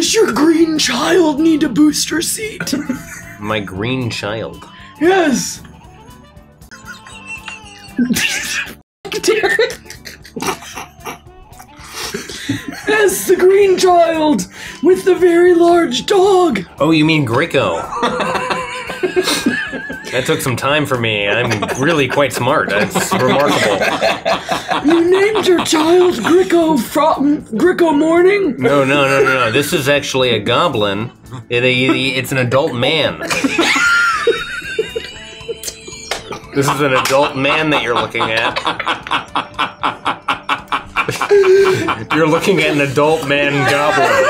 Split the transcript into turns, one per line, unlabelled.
Does your green child need a booster seat?
My green child.
yes. yes, the green child with the very large dog.
Oh, you mean Greco? that took some time for me. I'm really quite smart. That's remarkable.
You named your child Grico from Grico Morning?
No, no, no, no, no. This is actually a goblin. It, it- it's an adult man. This is an adult man that you're looking at. you're looking at an adult man goblin.